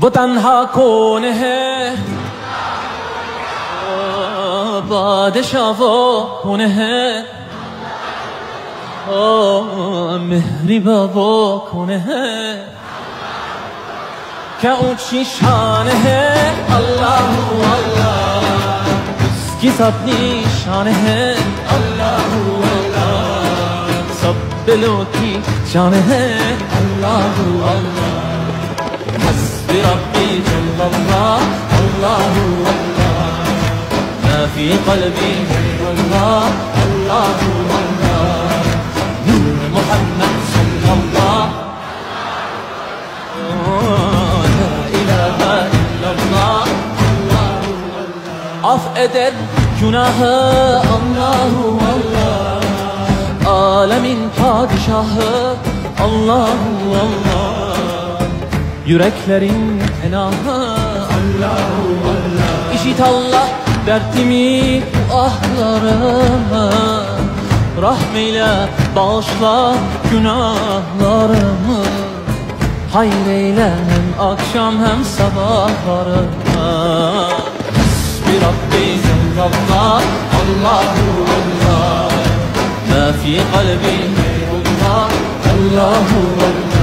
وہ تنہا کون ہے بادشاہ وہ کون مہری با وہ کون ہے کیا اونچی شان ہے اللہ اللہ اس کی اپنی شان ہے اللہ اللہ سب دلوں کی شان ہے اللہ اللہ بربي جل الله الله الله ما في قلبي غير الله الله الله نور محمد صلى الله لا إله إلا الله الله الله Af الله الله الله Allah Alemin الله الله الله Yüreklerin en ahı Allahu Allah İşit Allah dertimi bu ahlarıma Rahmeyle bağışla günahlarımı Hayreyle hem akşam hem sabahlarıma Hasbi Rabbi Zevkallah Allahu Allah Ma fi kalbi Allahu Allah